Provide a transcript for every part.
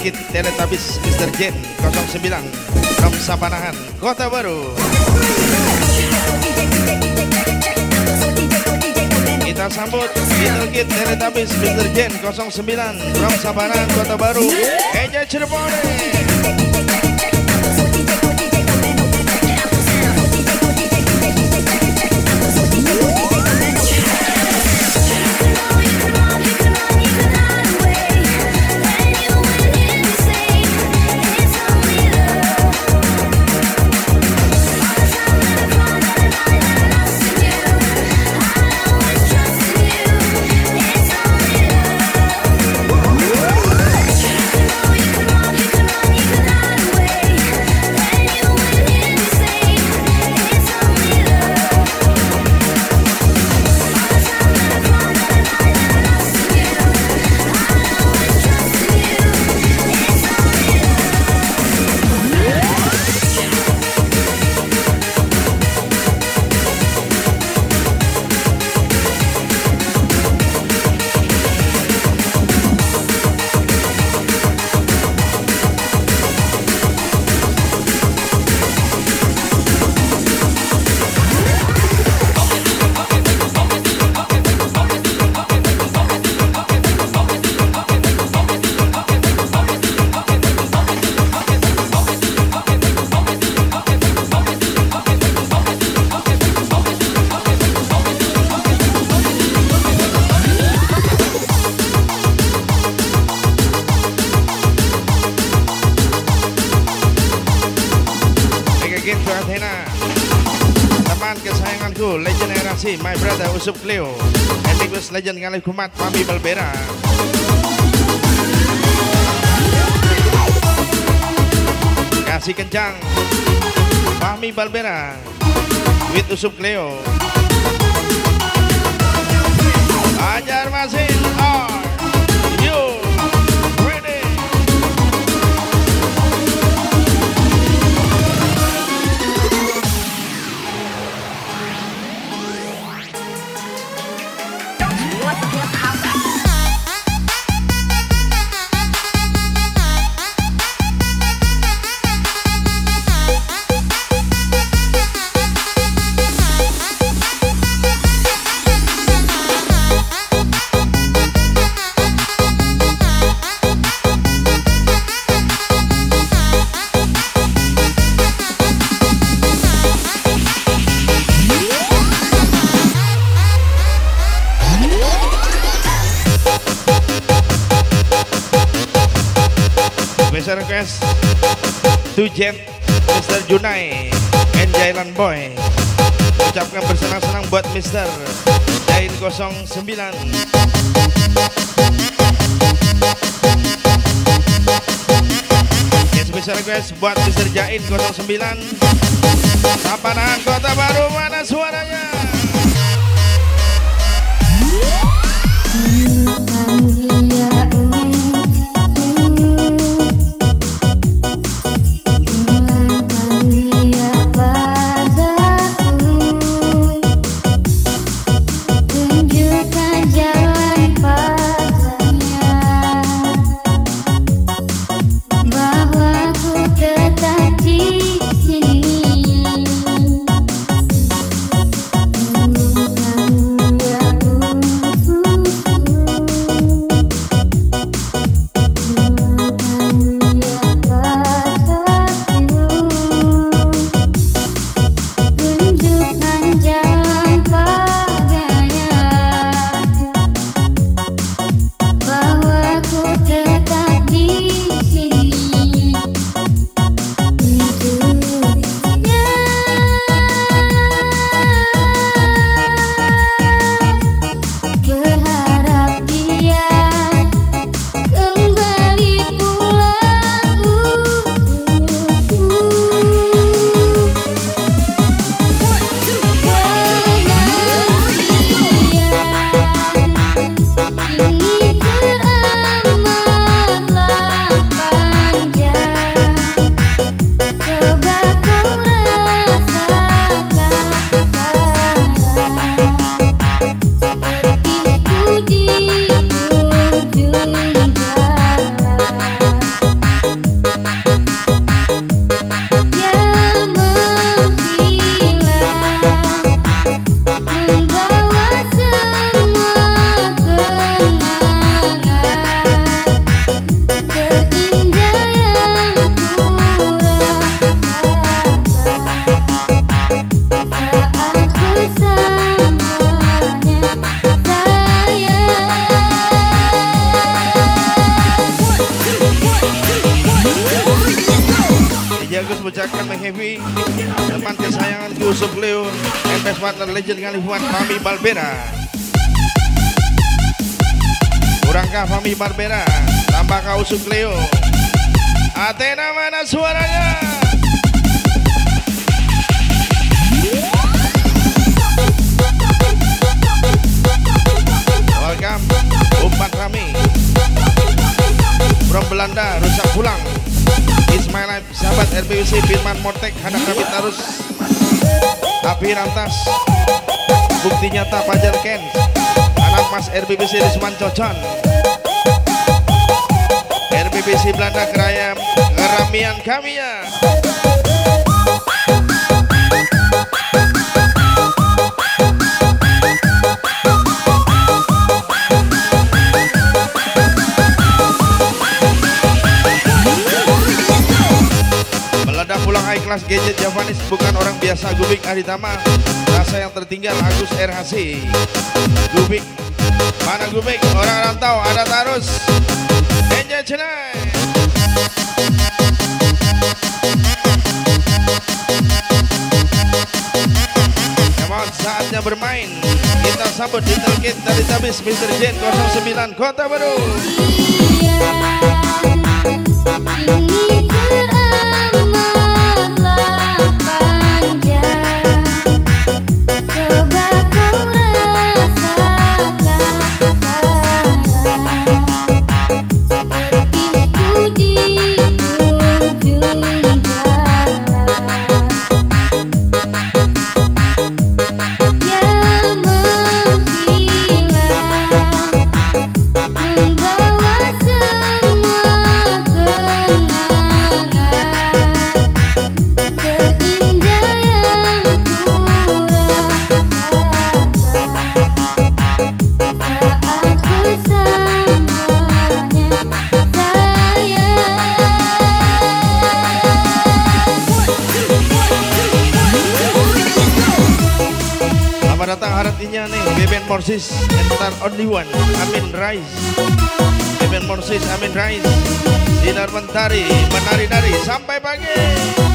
Kid Teletabis Mr. Jen 09 From Sapanahan Kota Baru Kita sambut Little Kid Teletabis Mr. Jen 09 From Sapanahan Kota Baru Eja Cirebon Usup Cleo. Ambiguous Legend Ngalih Kumat Mami Balbera. Kasih kencang Mami Balbera With Usup Cleo. Ajar Masin Jet Mr. Junai and Jailan Boy ucapkan bersenang-senang buat Mr. Jain 09 yang special request buat Mr. Jain 09 Tapanan Kota Baru mana suaranya legend Kalifuan Fami Balbera Kurangkah Fami Barbera? Tambah kau Yusuf Leo. Athena mana suaranya? Welcome Umpan Rami. From Belanda Rusak pulang. Life Sahabat RPUC Firman Mortek Hadap kami terus Api Rantas Bukti nyata Pajar Ken. Anak Mas RPBC Risman Cocon RPBC Belanda Kerayam Keramian kami high class gadget Javanis bukan orang biasa. Gubik Aritama rasa yang tertinggal Agus RHC Gubik mana Gubik? Orang rantau ada tarus. Enjoy Come saatnya bermain. Kita sambut di Kit dari Tabis Mr. Jen 09 Kota Baru Morsis Entar Only One. Amin Rais. Beben Morsis Amin Rais. Dinar Mentari Menari-nari sampai pagi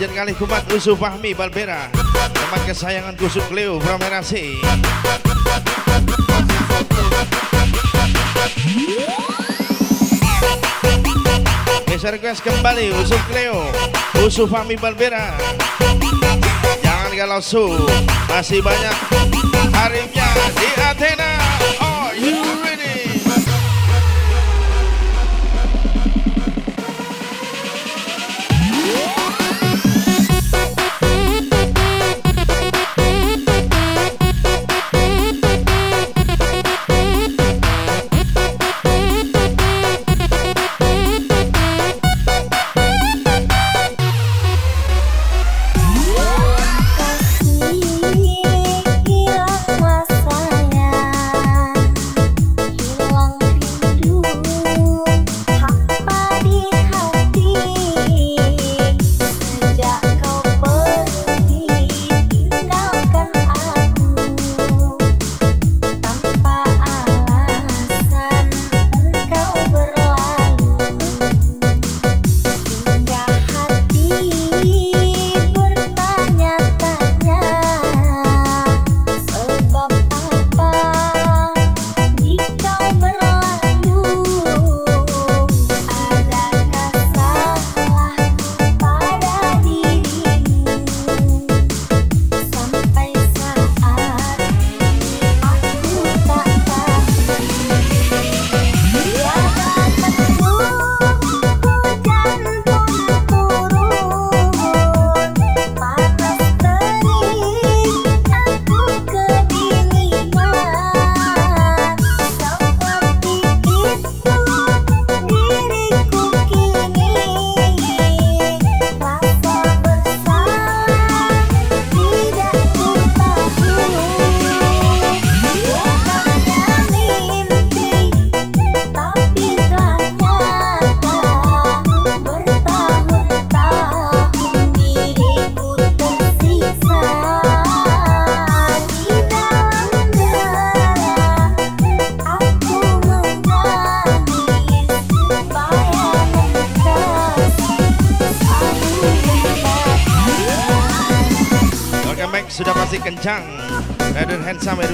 Legend kali kumat Usu Fahmi Balbera. Teman kesayangan Kusuk Leo Bramerasi Special request kembali Usu Leo Usu Fahmi Balbera. Jangan galau su. Masih banyak harinya di Athena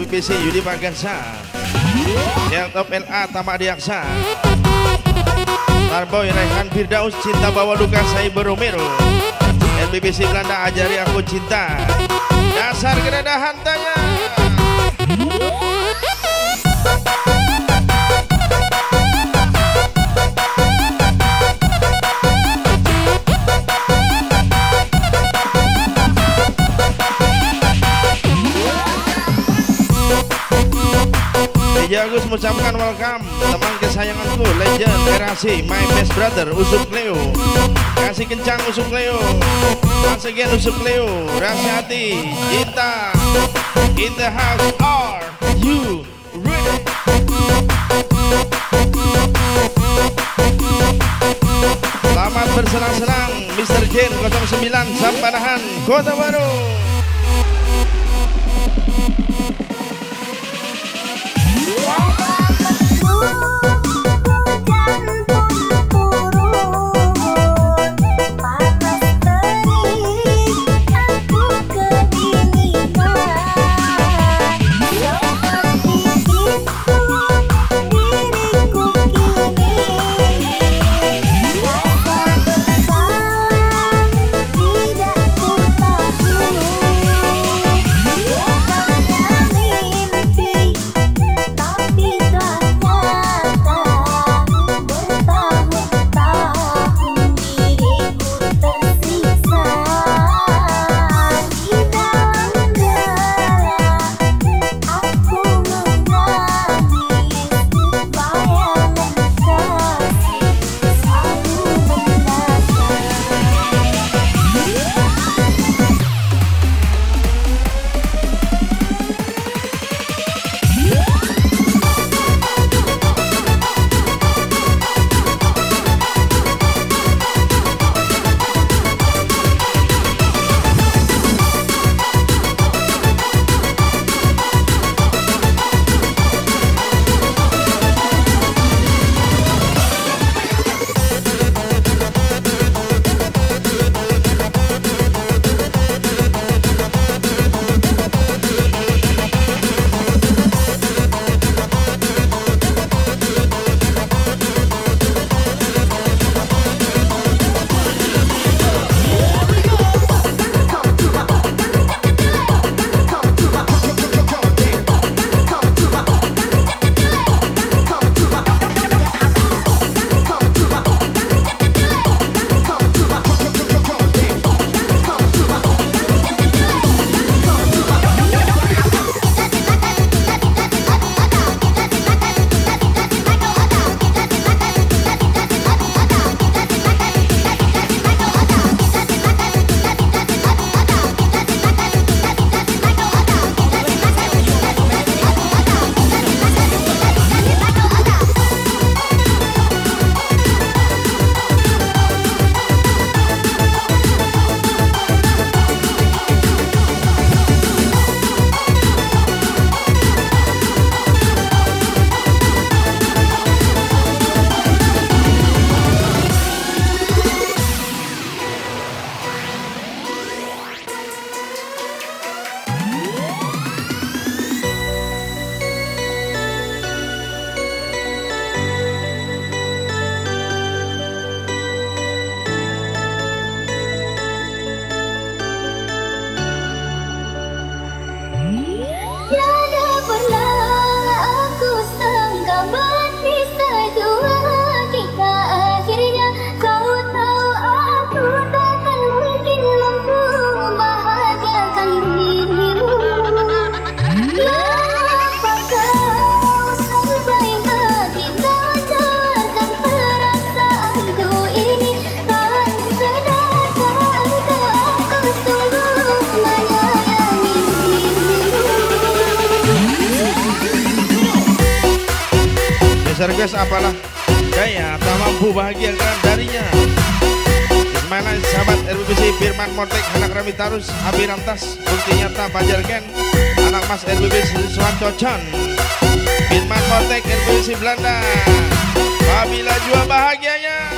RWBC Yudi Magansa Top LA Tamak Diaksa. Starboy Rehan Firdaus Cinta Bawa Luka Cyber Romero. RBBC Belanda Ajari Aku Cinta. Dasar Geredahan Tanya Agus mengucapkan welcome. Teman kesayanganku legend Erasi my best brother Usuk Leo. Kasih kencang Usuk Leo. Again Usuk Leo. Rasa hati cinta. In the house are you ready? Selamat bersenang-senang Mr. Jen 09 Sampanahan Kota Baru Guys apalah. Gaya tak mampu bahagiakan darinya. Ismail sahabat RBBC Firman Mortek Anak Rami Tarus Abi Ramtas Bukti nyata Pajar Ken Anak Mas RBBC Suwanto Chan Firman Mortek RBBC Belanda. Apabila jua bahagianya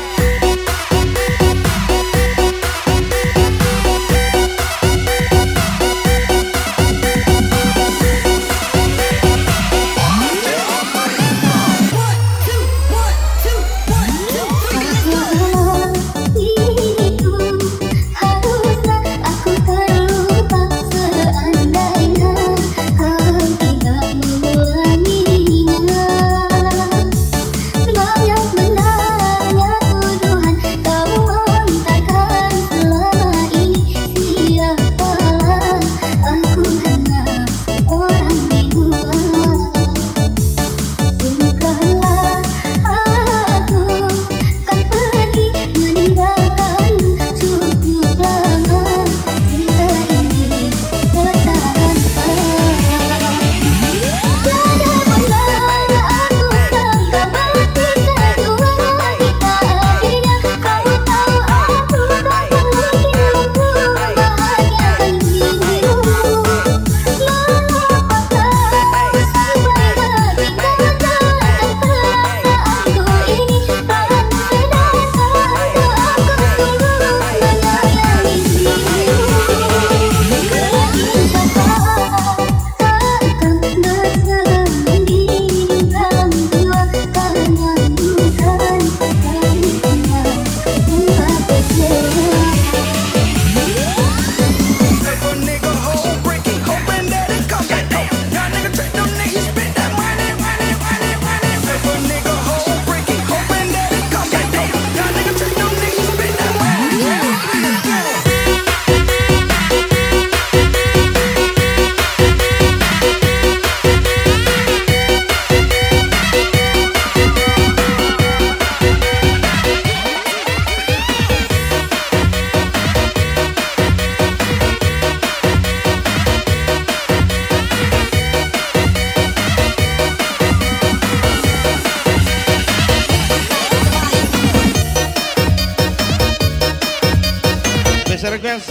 request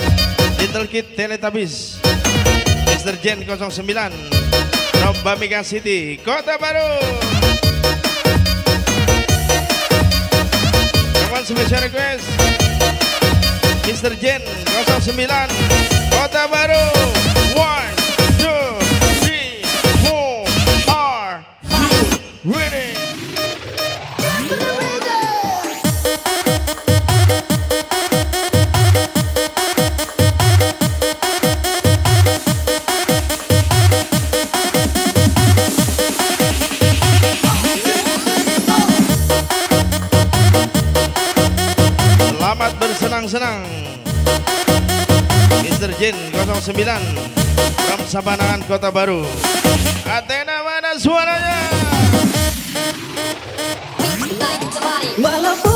Little Kid Teletubbies Mr. Jen 09 Nomba Mega City Kota Baru Kawan special request Mr. Jen 09 Kota Baru Jin 09 Ram Sabanangan Kota Baru. Athena mana suaranya? Walaupun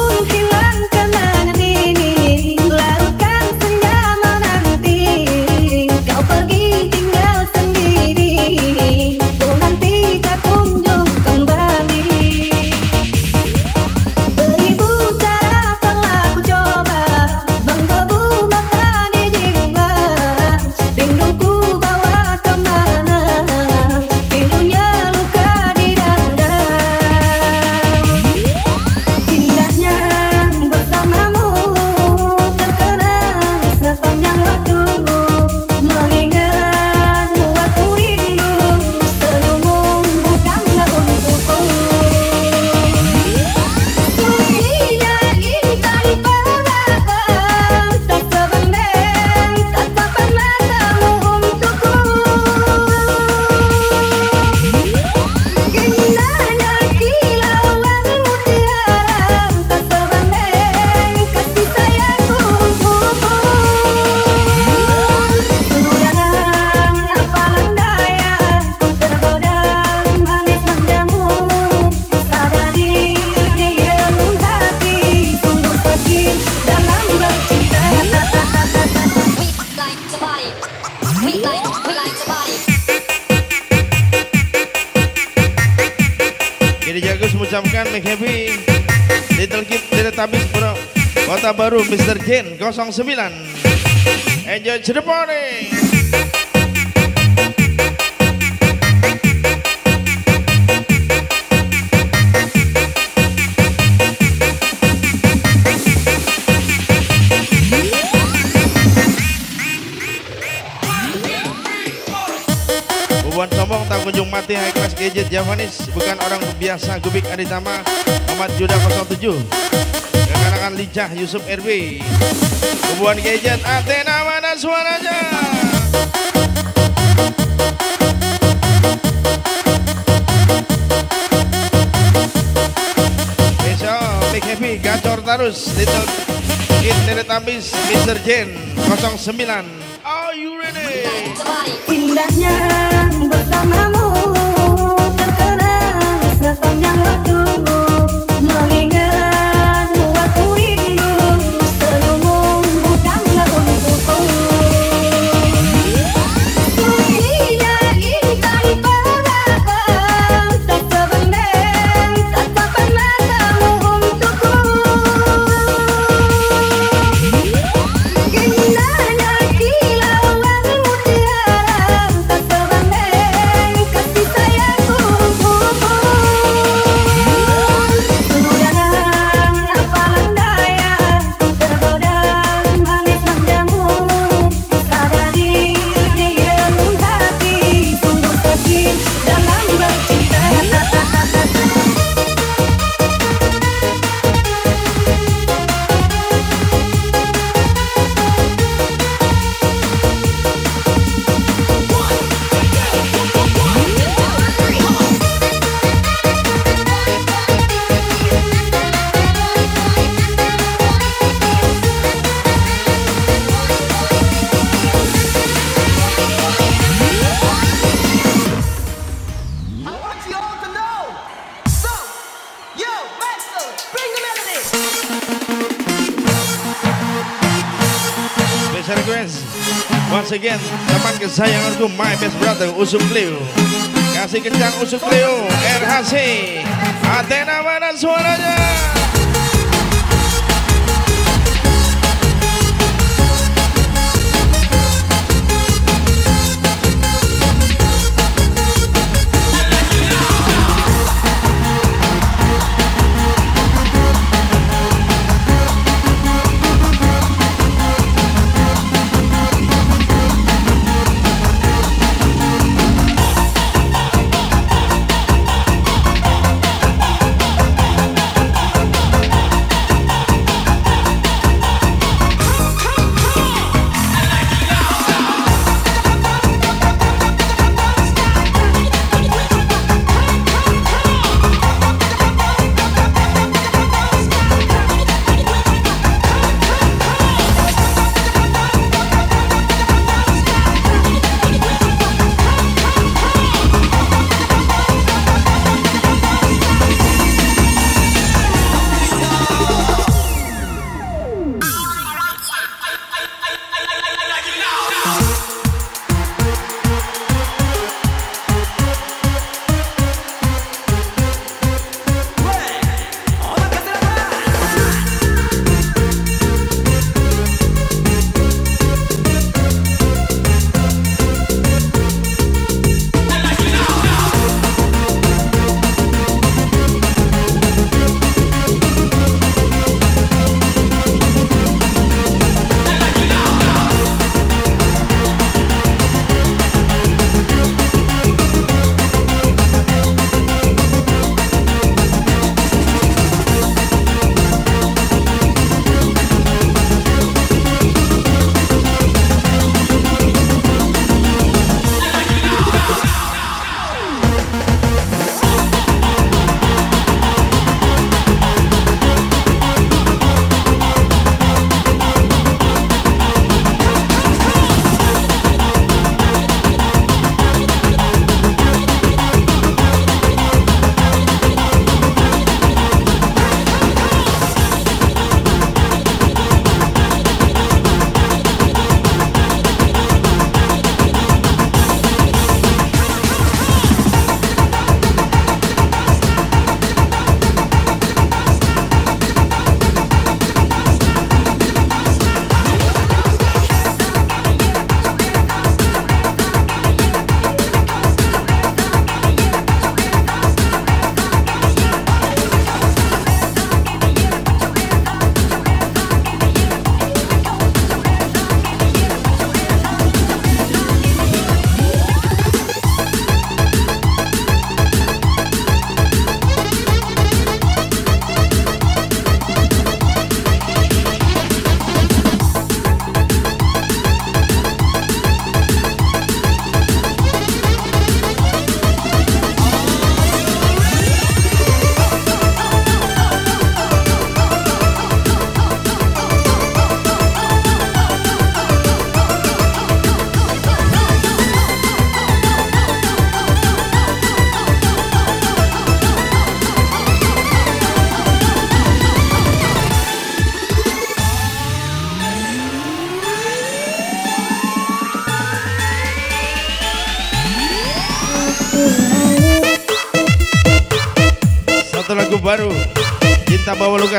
make happy Little Kid Tabis Bro. Kota Baru Mr. Jen 09 Enjoy to the sombong tak kunjung mati high class gadget Javanis Bukan orang biasa Gubik Aditama Ahmad Juda 07 Kekanakan Lijah Yusuf RB Bubuan gadget Athena mana suaranya Besok Big Happy Gacor Tarus Little Kid Teletubbies Mr. Jen 09 Are you ready? Indahnya amamos. Again. Teman kesayanganku My best brother Usuk Leo Kasih kencang Usuk Leo RHC Athena mana suaranya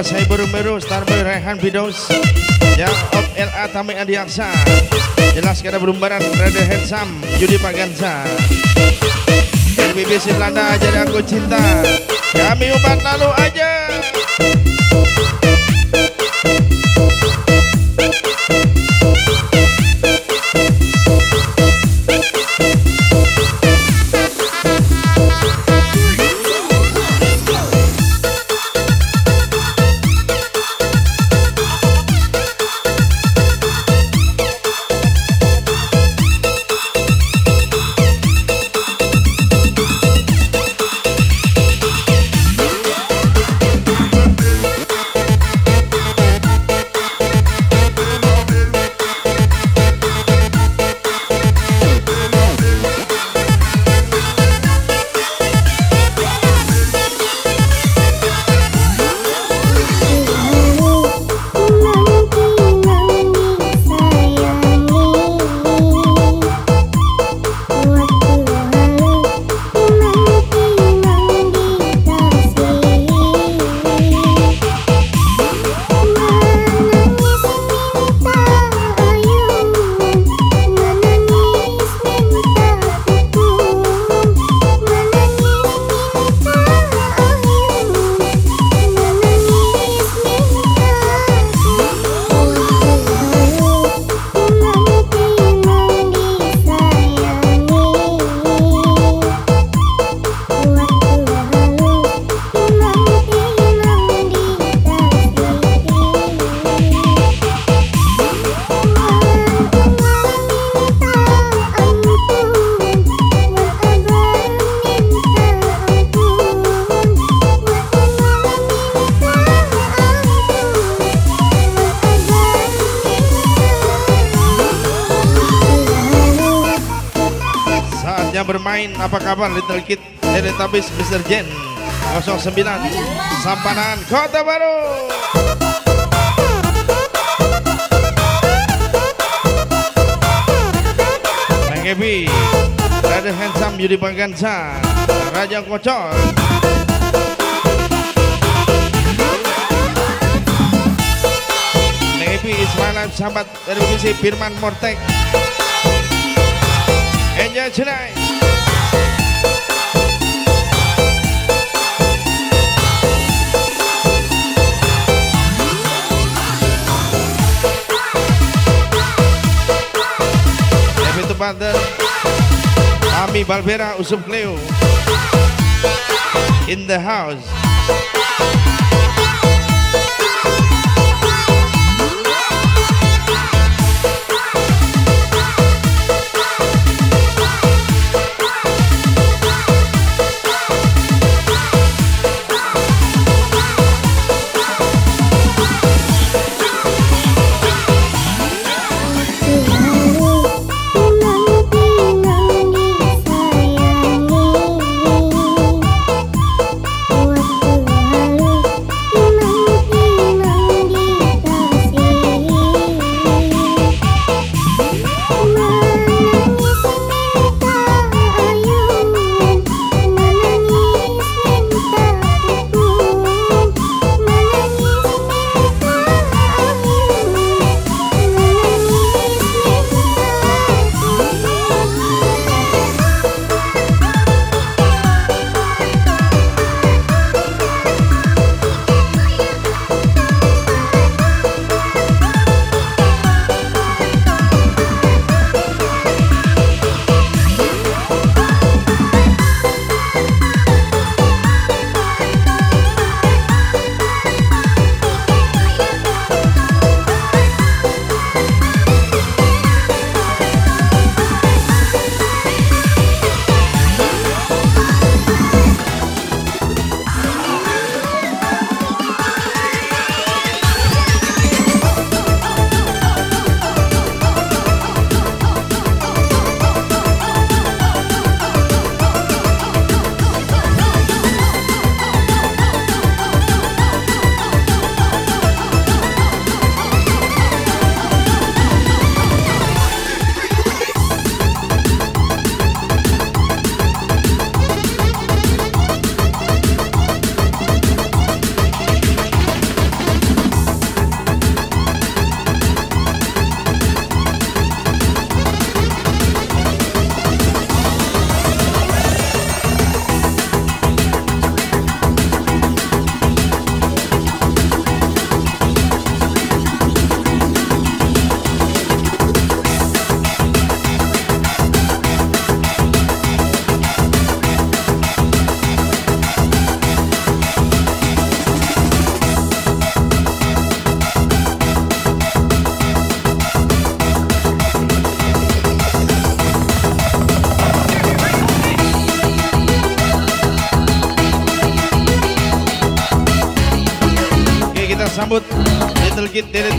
Saya baru meru Star Boy Rehan Bidos Yang of LA Tamik Adiaksa. Jelas kada berumbaran Rada Handsome Yudi Pagansa Dari BBC Belanda Jadi aku cinta. Kami umat lalu aja kabar Little Kid Teletubbies Mr. Jen 09 Sampanan Kota Baru Bang Ebi Rada Handsome Yudi Panggansa Raja Kocor Ebi Ismail Sahabat Televisi Firman Mortek Enjoy tonight. Partner. Ami Balbera Usum Cleo. In the house.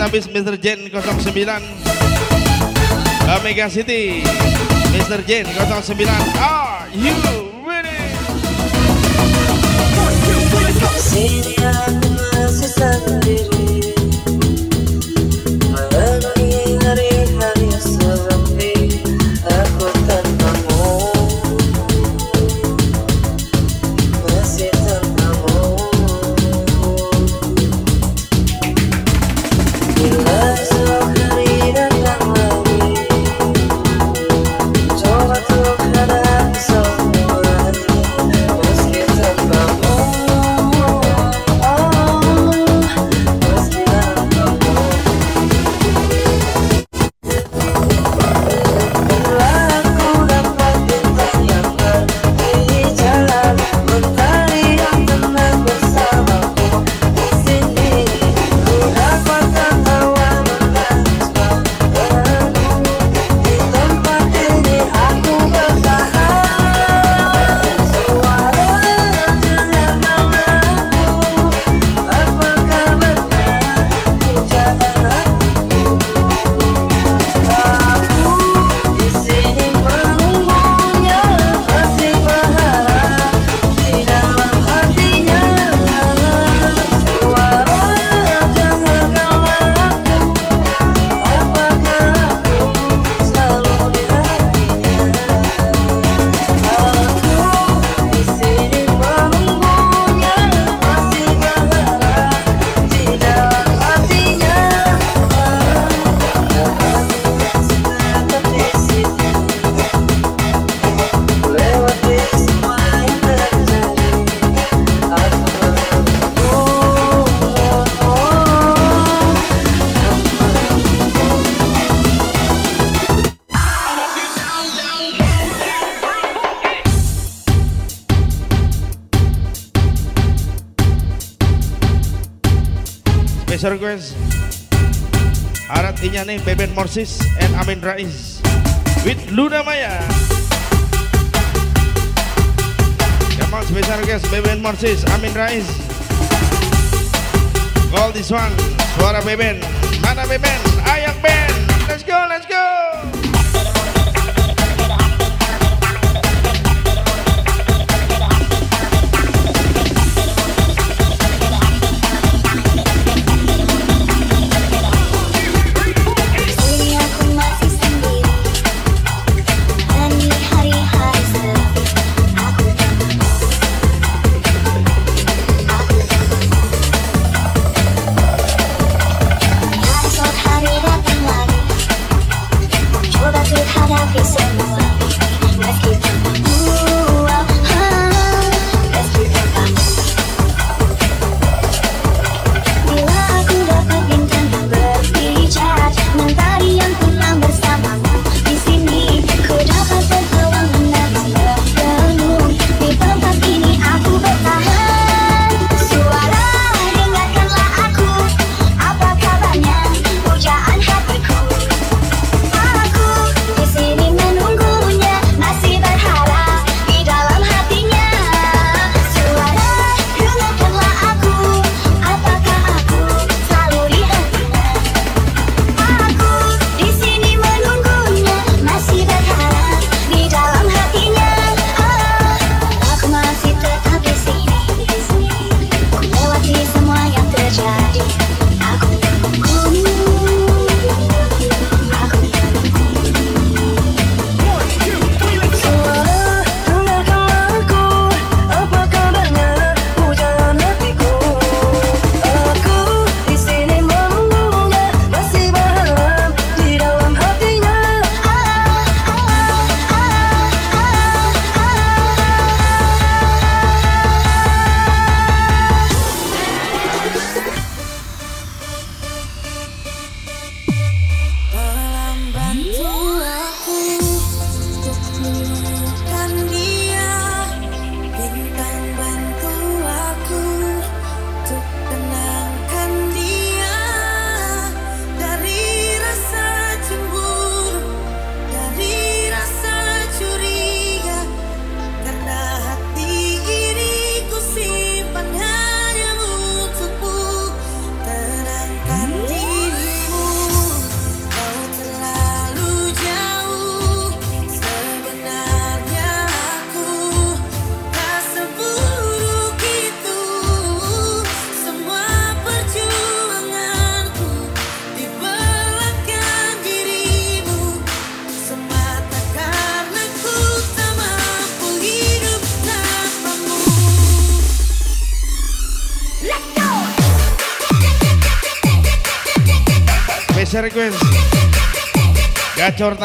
habis Mr. Jen 09 Mega City Mr. Jen 09 Are you ready? Sini aku masih sendiri bisa request ini nih Beben Morsis, and Amin Rais. With Luna Maya. Emang special request Beben Morsis, Amin Rais. Call this one, suara Beben. Mana Beben?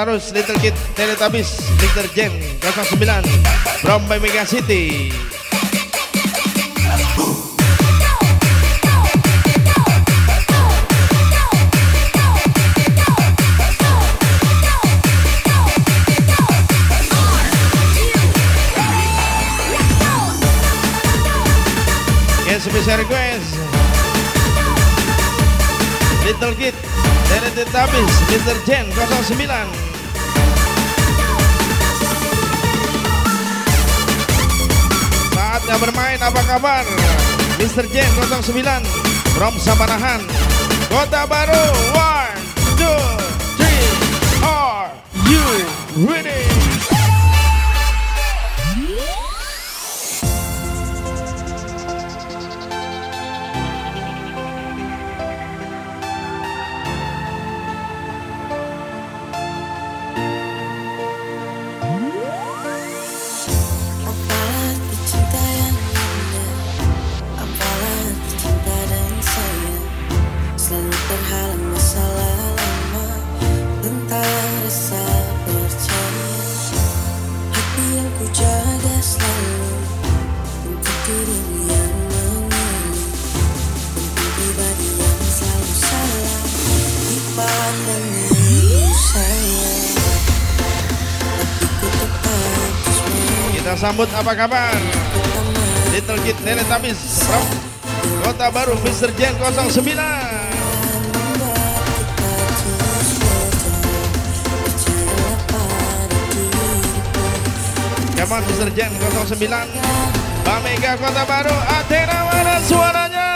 Tarus Little Kid Teletubbies Mr. Jen 09 From Mega City special request Little Kid Teletubbies Mr. Jen 09 Saatnya bermain apa kabar Mr. Jen 09 From Sabanahan Kota Baru One, two, three Are you ready? Sambut apa kabar Little Kid Teletubbies From Kota Baru Mr. Jen 09 Come on Mr. Jen 09 Mbak Mega Kota Baru Athena mana suaranya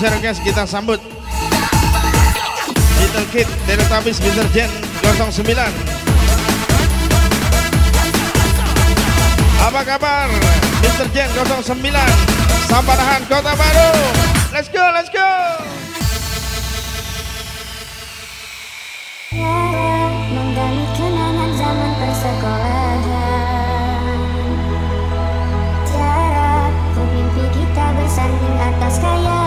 Special request kita sambut. Little Kid Teletubbies Mr. Jen 09 Apa kabar? Mr. Jen 09 Sampanahan Kota Baru. Let's go, let's go. Menggali kenangan kita bersanding atas kayangan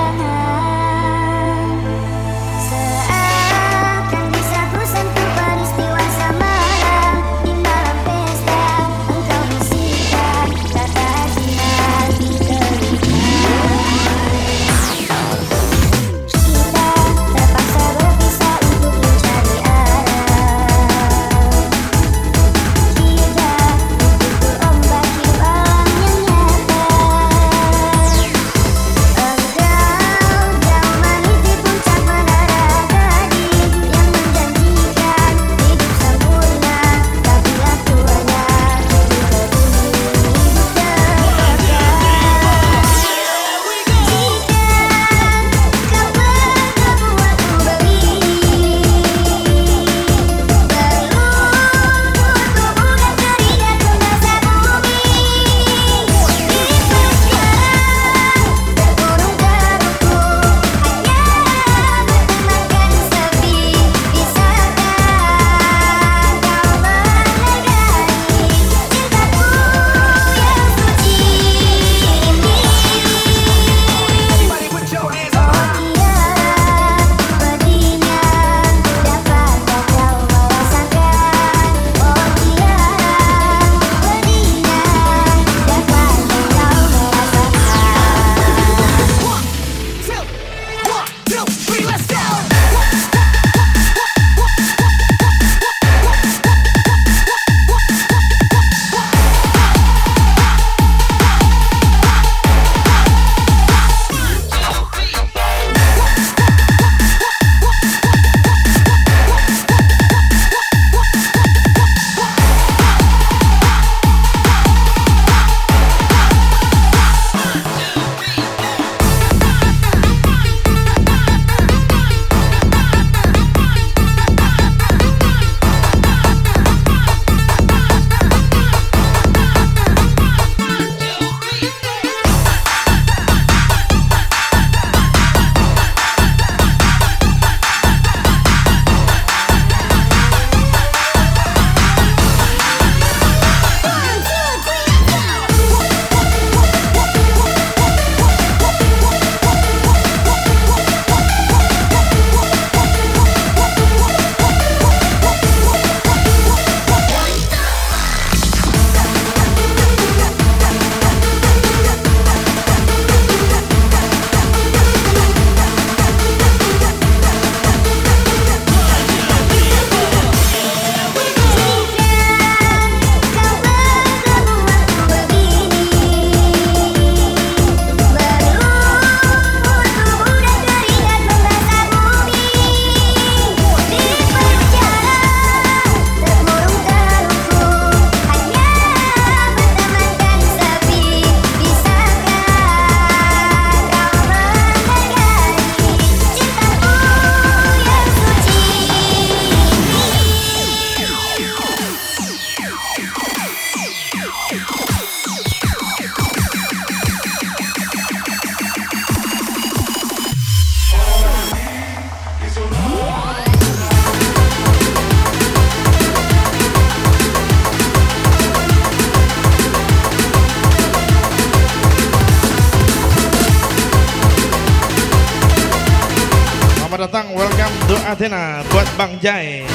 Athena buat Bang Jai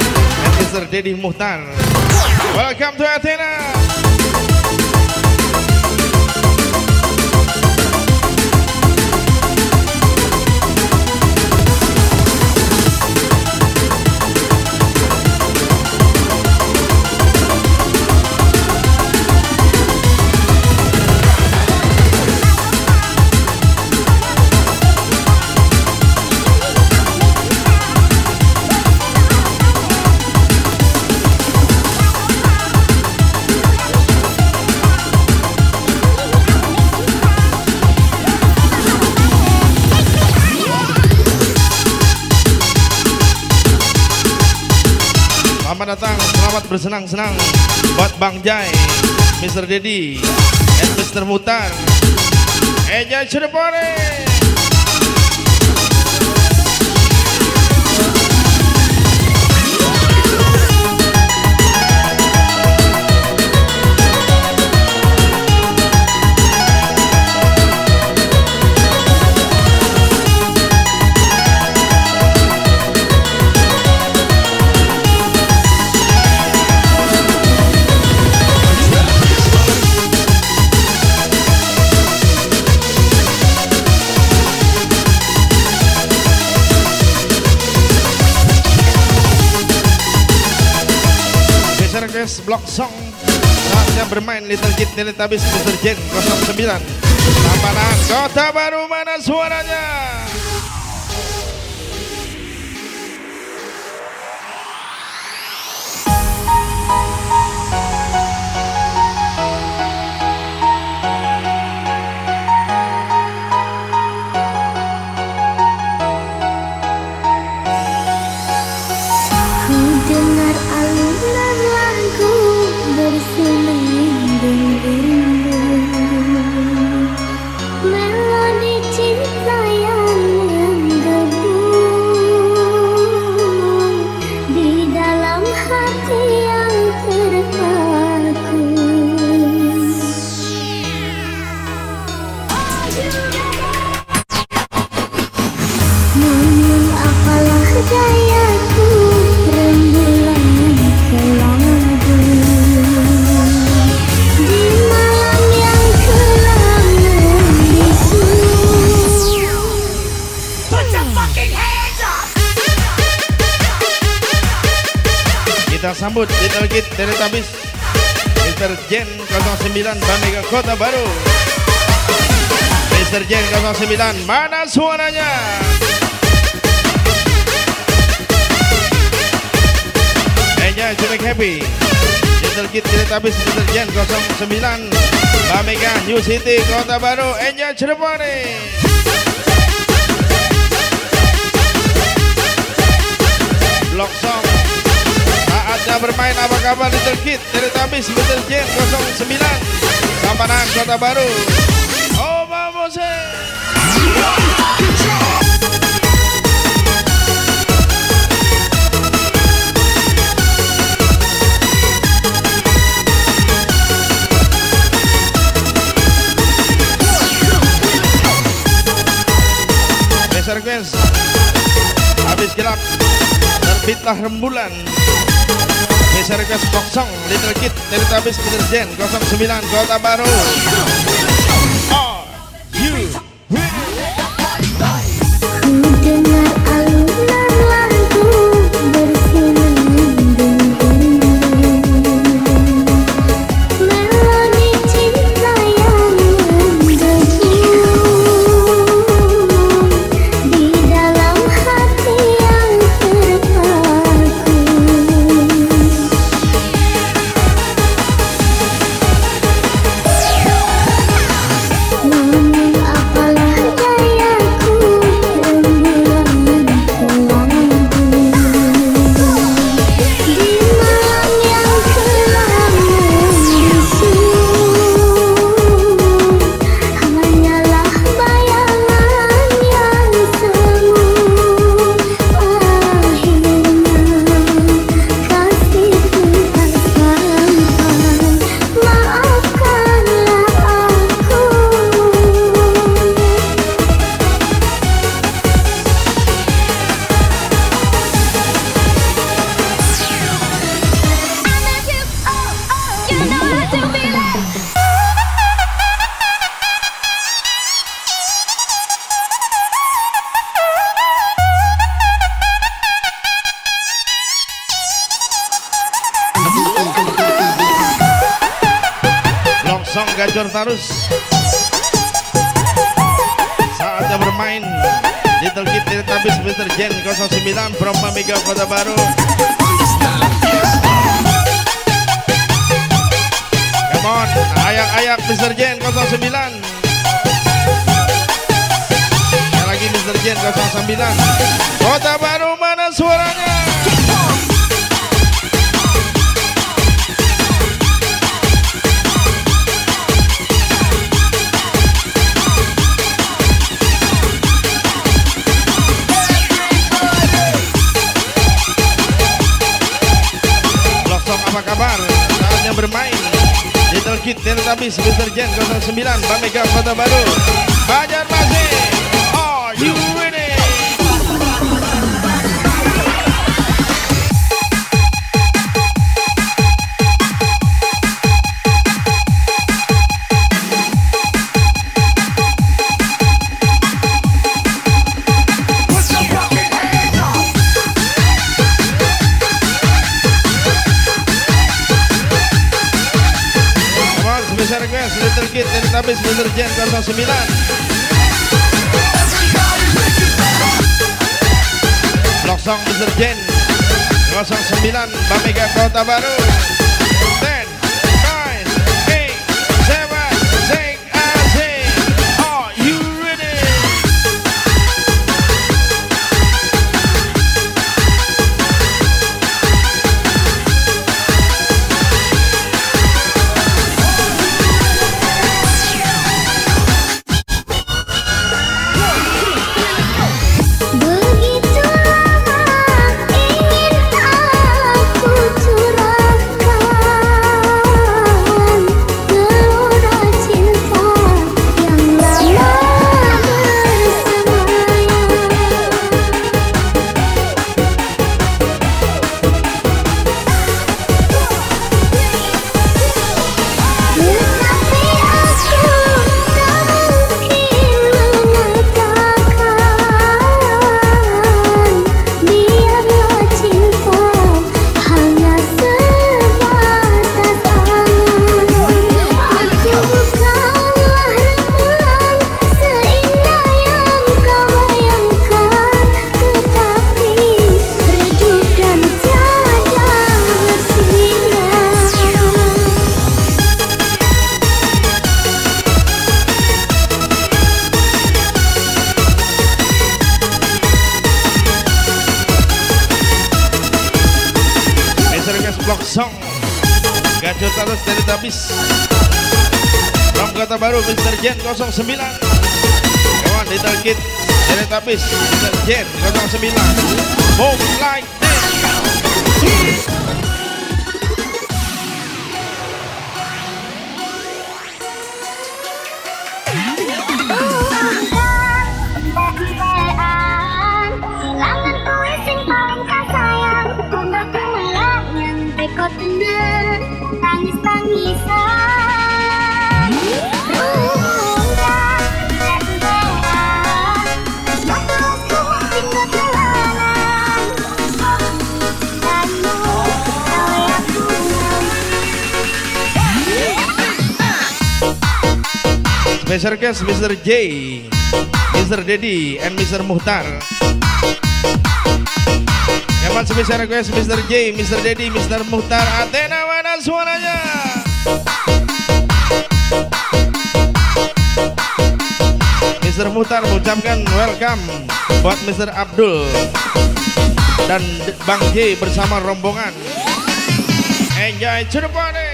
Mr. Dedi Muhtar. Welcome to Athena. Selamat bersenang-senang buat Bang Jai, Mr. Dedi, and Mr. Mutar. Enjoy to block song Saatnya bermain Little Kid Teletubbies Mr. Jen 09 Tampanan Kota Baru mana suaranya sambut Little Kid Teletubbies Mr. Jen 09 Bamega Kota Baru Mr. Jen 09 Mana suaranya Enjoy to make happy Little Kid Teletubbies Mr. Jen 09 Bamega New City Kota Baru Enjoy to the song Saatnya bermain apa kabar Little Kid Teletubbies Little Jen 09 Sampanan Kota Baru. Special request Habis gelap. Terbitlah rembulan Special request Box Song Little Kid Teletubbies Little Jen 09 Kota Baru Are you ready? Gacor terus Saatnya bermain Little Kid Teletubbies Mr. Jen 09 from Mega Kota Baru Come ayak-ayak Mr. Jen 09 Sekali lagi Mr. Jen 09 Kota Baru mana suaranya? Kabar? Saatnya bermain Little Kid Teletubbies Mr. Jen 09 Bamega Kota Baru Banjarmasin Kid Teletubbies Mr. Jen 09 Loksong Mr. Jen 09 Bamega Kota Baru Jen 09 Kawan Tabis Mr. Jen 09 Move like this Special guest Mr. J Mr. Dedi and Mr. Muhtar Kawan special request Mr. J, Mr. Dedi, Mr. Muhtar Athena mana suaranya? Mr. Muhtar mengucapkan welcome buat Mr. Abdul dan Bang J bersama rombongan. Enjoy to the party.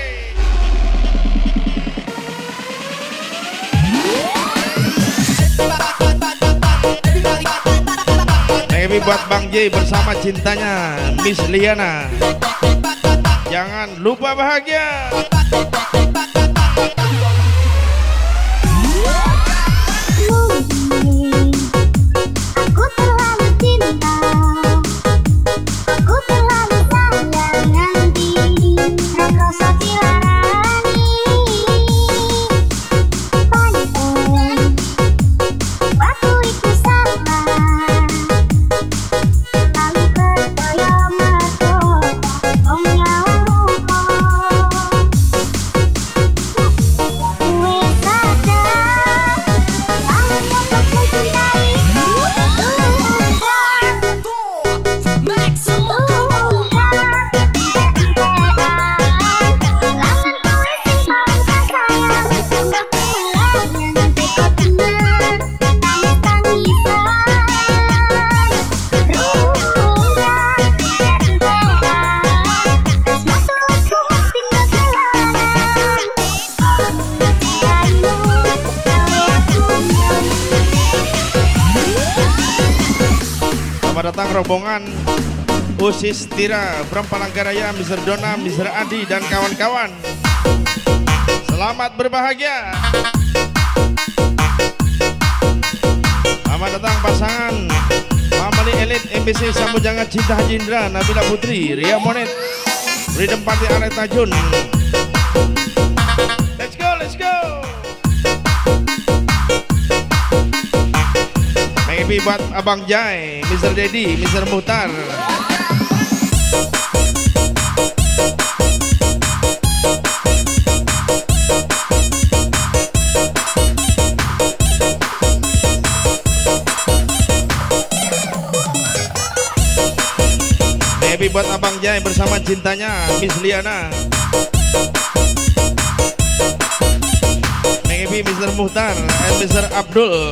Maybe buat Bang J bersama cintanya Miss Liana. Jangan lupa bahagia. Usis Tira, Bram Palangkaraya, Mr. Dona, Mr. Adi, dan kawan-kawan. Selamat berbahagia. Selamat datang pasangan Family Elite MBC Sambujangan Cinta Haji Indra, Nabila Putri, Ria Monet, Freedom Party Arek Tajun. Let's go, let's go. Maybe buat Abang Jai, Mr. Dedi, Mr. Muhtar. Buat Abang Jai bersama cintanya Miss Liana. Maybe Mr. Muhtar and Mr. Abdul.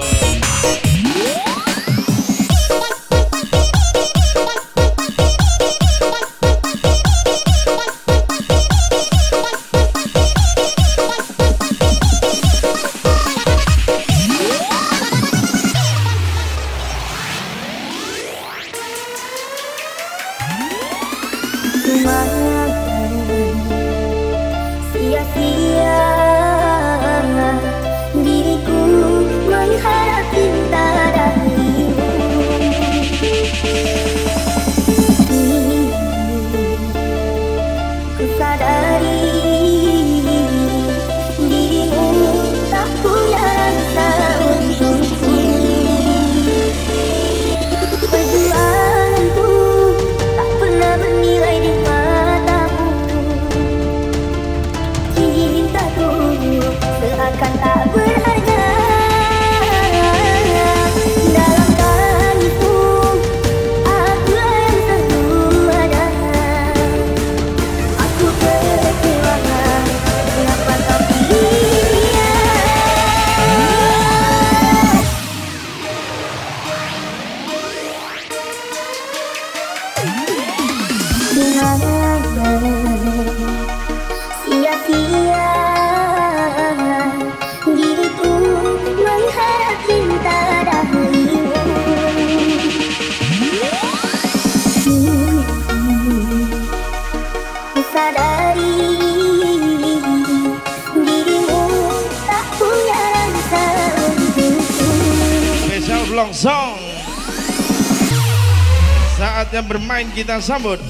Kita sambut.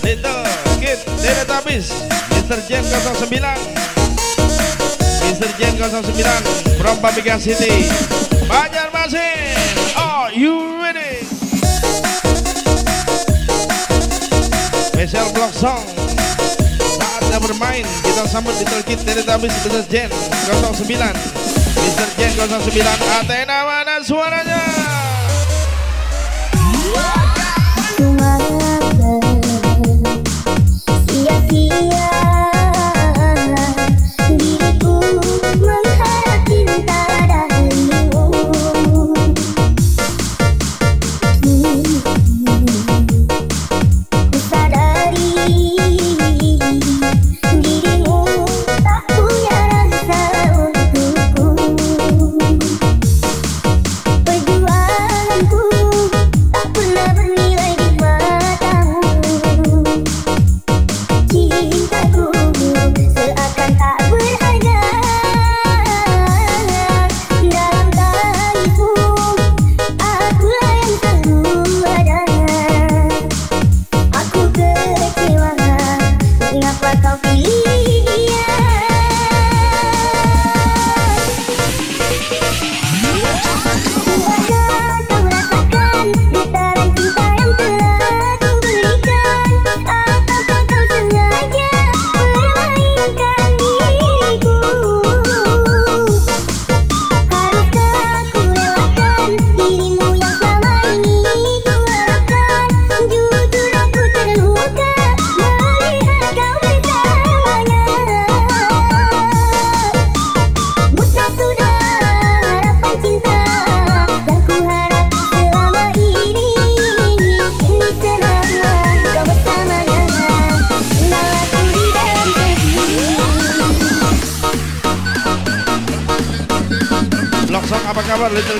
Little Kid Teletubbies, Mr. Jen 09. Mr. Jen 09 from Pamika City. Banjarmasin. Are you ready? Special Vlog Song. Saatnya bermain kita sambut Little Kid Teletubbies Mr. Jen 09. Mr. Jen 09 Athena mana suaranya? What?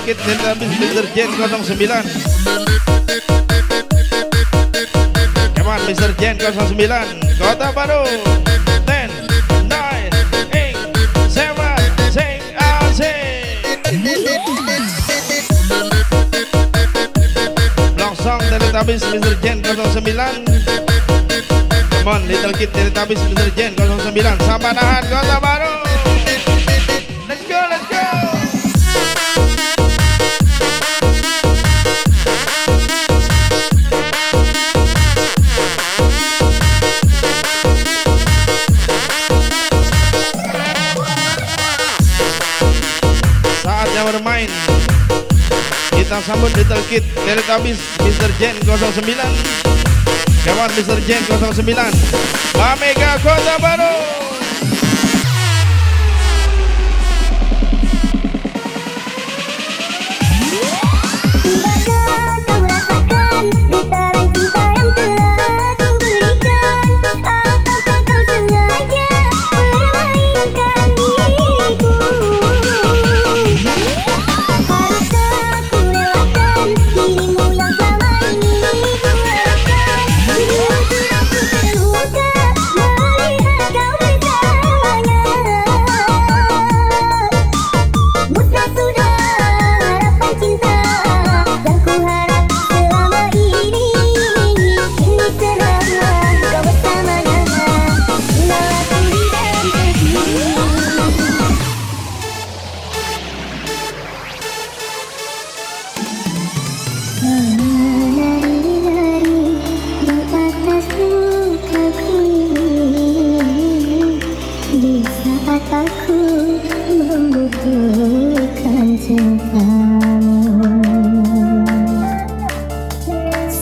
Little Kid Teletubbies Mr. Jen 09 Come on Mr. Jen 09 Kota Baru 10 9 8 7 Sing asik Blongsong Teletubbies Mr. Jen 09 Come on Little Kid Teletubbies Mr. Jen 09 Sabanahan Kota Baru Kita sambut Little Kid Teletubbies Mr. Jen 09 Kawan Mr. Jen 09 Pamega Kota Baru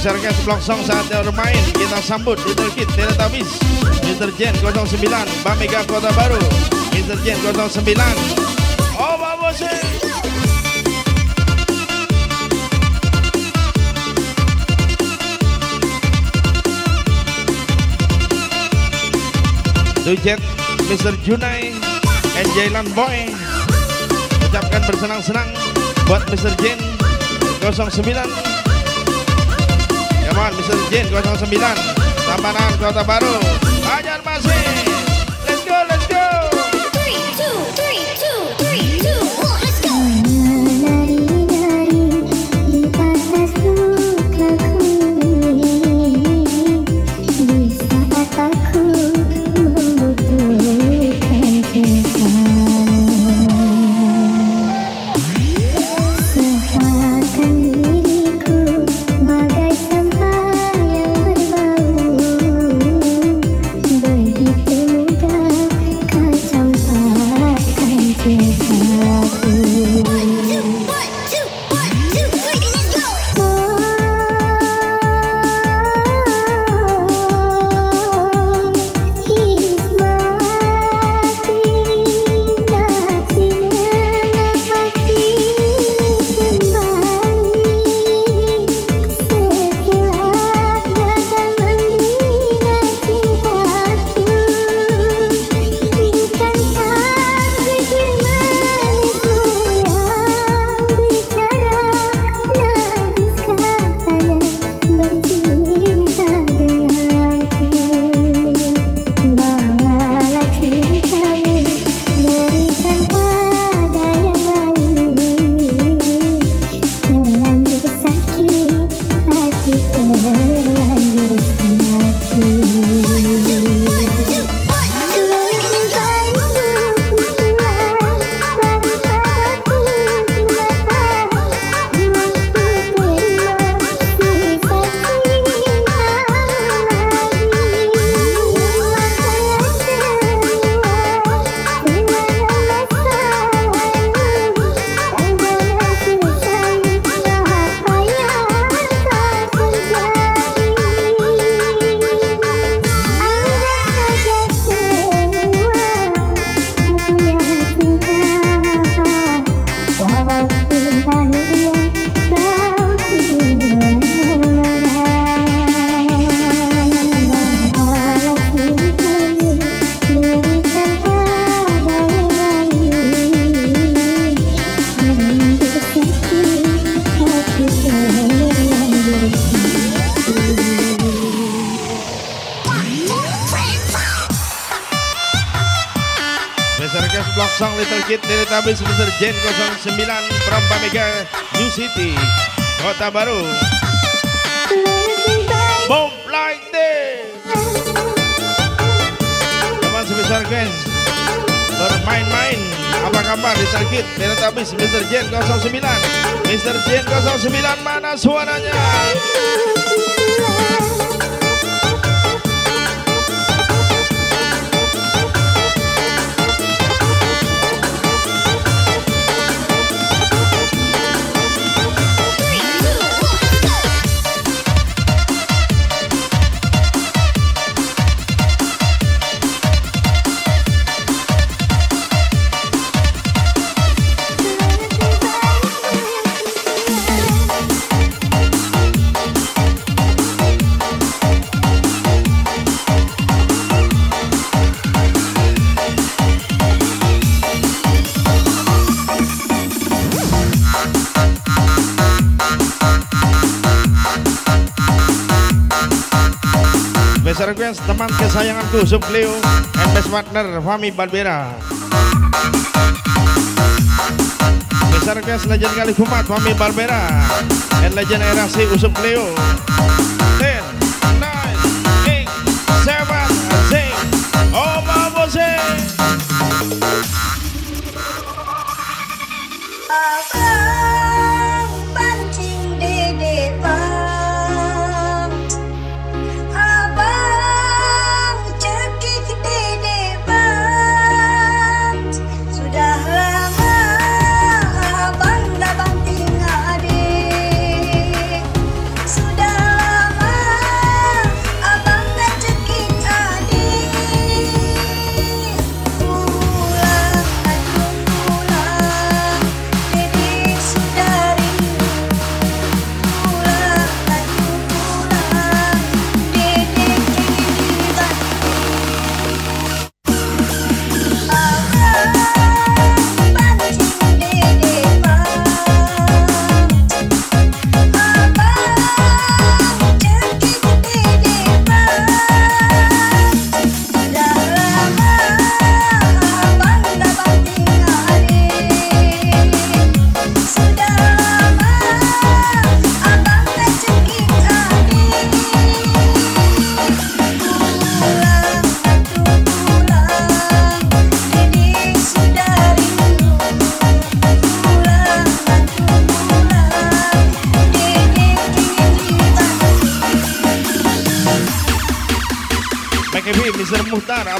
Blok song saatnya bermain Kita sambut Little Kid Teletubbies Mr. Jen 09 Bamega Kota Baru Mr. Jen 09 Oh bagus sih Dujet Mr. Junai and Jailan Boy ucapkan bersenang-senang buat Mr. Jen 09 Come on Mr. Jen 09 Tampanan Kota Baru Teletubbies Mr. Jen 09 Prampa Mega New City Kota Baru Boom like this Teman sebesar guys Bermain-main Apa kabar Little Kid Teletubbies Mr. Jen 09 Mr. Jen 09 mana suaranya teman kesayanganku Supleo best partner Fami Barbera Special request legend kali kumat Fami Barbera and legend era si Usuk Leo 10, 9, 8, 7, 6 Oh Abang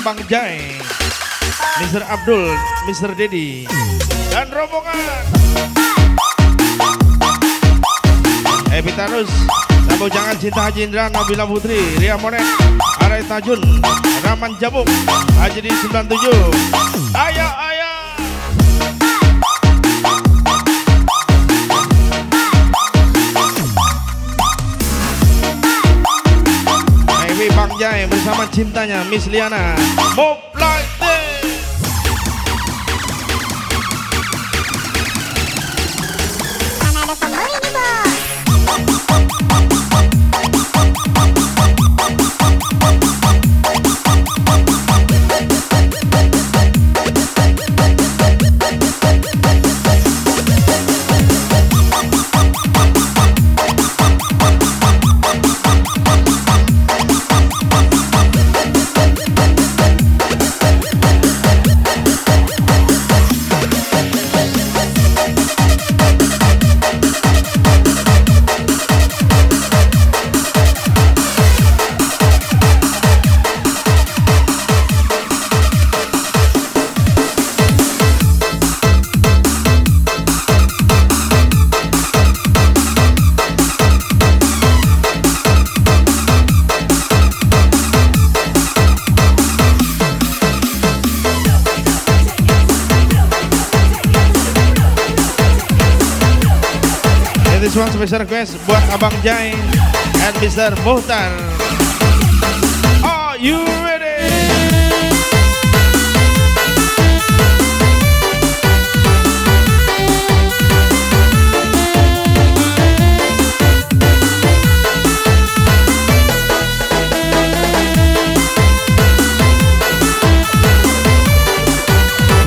Abang Jai Mr. Abdul, Mr. Dedi dan rombongan Evi Tarus Sabu Jangan Cinta Haji Indra Nabila Putri Ria Monet Arai Tajun Raman Jabuk Haji di 97 Ayo bersama cintanya Miss Liana. Move like Mr. request buat Abang Jain and Mr. Muhtar. Are you ready?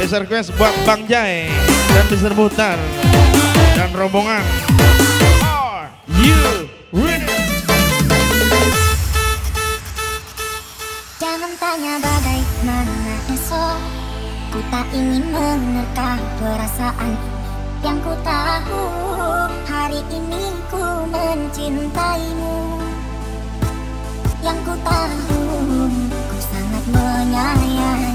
Mr. request buat Bang Jai dan Mr. Muhtar dan rombongan. perasaan yang ku tahu. Hari ini ku mencintaimu. Yang ku tahu ku sangat menyayangi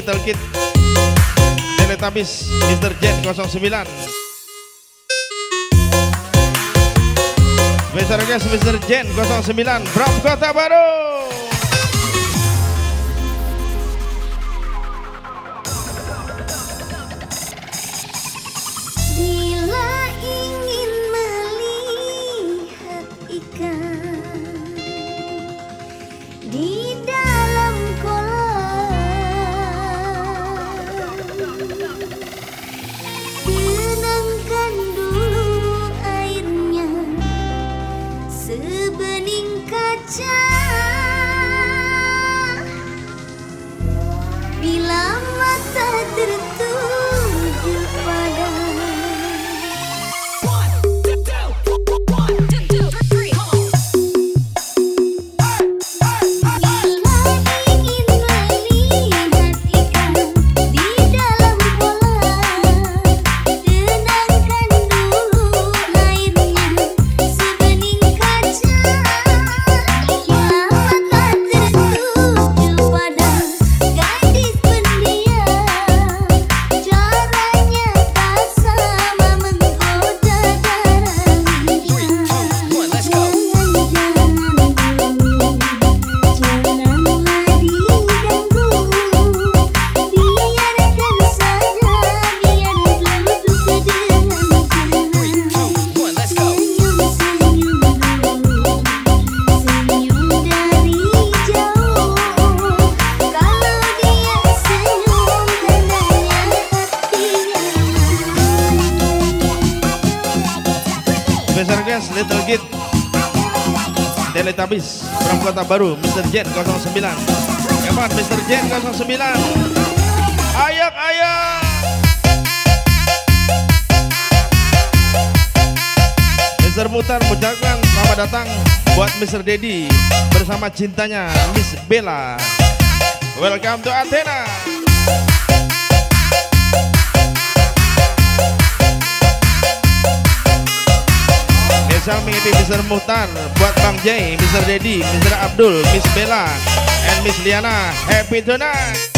Little Kid Teletubbies Mr. Jet 09 Besar guest Mr. Jen 09 From Kota Baru baru Mr. Jet 09 Kapan Mr. Jet 09 Ayak ayak Mr. Mutar mengucapkan selamat datang buat Mr. Dedi bersama cintanya Miss Bella. Welcome to Athena. Misal mengikuti Mr. Muhtar buat Bang Jay, Mr. Dedi, Mr. Abdul, Miss Bella, and Miss Liana. Happy tonight.